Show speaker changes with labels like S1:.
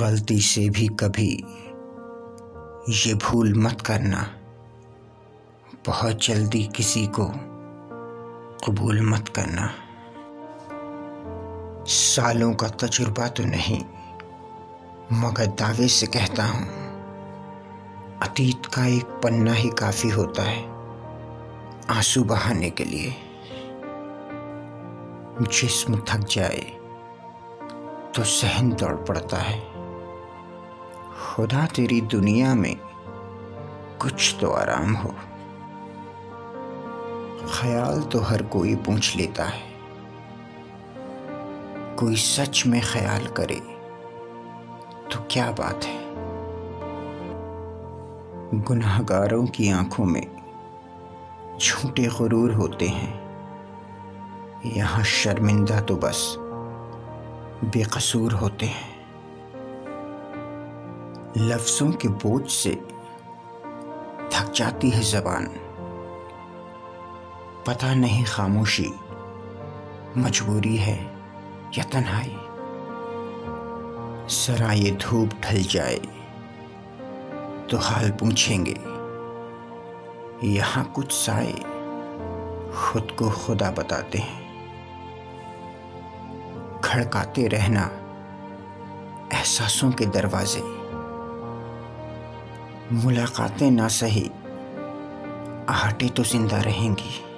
S1: غلطی سے بھی کبھی یہ بھول مت کرنا۔ بہت جلدی کسی کو قبول مت کرنا۔ سالوں کا تجربہ تو نہیں، مگر دعوے سے کہتا ہوں اتیت کا ایک پنہ ہی کافی ہوتا ہے آنسو بہانے کے لیے۔ جسم تھک جائے تو سہن دوڑ پڑتا ہے۔ خدا تیری دنیا میں کچھ تو آرام ہو۔ خیال تو ہر کوئی پوچھ لیتا ہے۔ کوئی سچ میں خیال کرے تو کیا بات ہے؟ گناہ گاروں کی آنکھوں میں جھوٹے غرور ہوتے ہیں۔ یہاں شرمندہ تو بس بے قصور ہوتے ہیں۔ لفظوں کے بوجھ سے تھک جاتی ہے زبان۔ پتہ نہیں خاموشی مجبوری ہے یا تنہائی۔ ذرا یہ دھوپ ڈھل جائے تو حال پوچھیں گے، یہاں کچھ سائے خود کو خدا بتاتے ہیں۔ کھڑکاتے رہنا احساسوں کے دروازے۔ ملاقاتیں نہ سہی آہٹیں تو زندہ رہیں گی۔